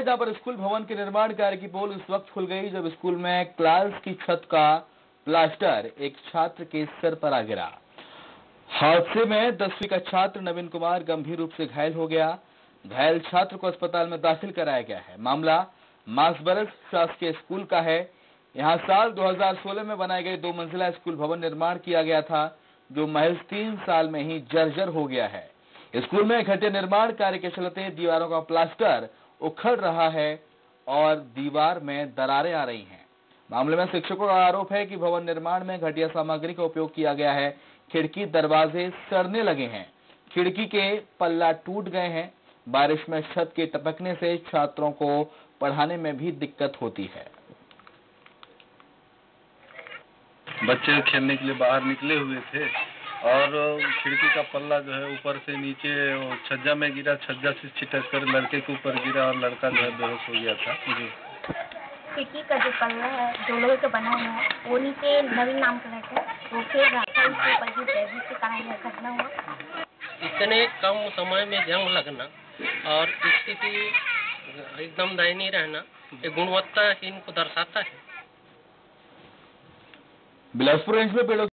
जहाँ पर स्कूल भवन के निर्माण कार्य की पोल उस वक्त खुल गई जब स्कूल में क्लास की छत का प्लास्टर एक छात्र के सिर पर आ गिरा। हादसे में दसवीं का छात्र नवीन कुमार गंभीर रूप से घायल हो गया। घायल छात्र को अस्पताल में दाखिल कराया गया है। मामला मासबरस शासकीय स्कूल का है। यहाँ साल 2016 में बनाए गए दो मंजिला स्कूल भवन निर्माण किया गया था, जो महज तीन साल में ही जर्जर हो गया है। स्कूल में घटे निर्माण कार्य के चलते दीवारों का प्लास्टर उखड़ रहा है और दीवार में दरारें आ रही हैं। मामले में शिक्षकों का आरोप है कि भवन निर्माण में घटिया सामग्री का उपयोग किया गया है। खिड़की दरवाजे सड़ने लगे हैं। खिड़की के पल्ला टूट गए हैं। बारिश में छत के टपकने से छात्रों को पढ़ाने में भी दिक्कत होती है। बच्चे खेलने के लिए बाहर निकले हुए थे। और खिड़की का पल्ला जो है ऊपर से नीचे छज्जा में गिरा छज्जा से छिटक कर लड़के के ऊपर गिरा और लड़का जो है बेहोश हो गया था। जी। खिड़की का जो पल्ला है जो लोहे का बना हुआ है वो नीचे नवीन नाम का रहता है वो खेल रहा था उसके ऊपर गिर गया जिसके कारण यह घटना हुआ। इतने कम समय में जंग लगना और स्थिति एकदम दयनीय रहना ये गुणवत्ता इनको दर्शाता है। बिलासपुर रेंज में पेड़ों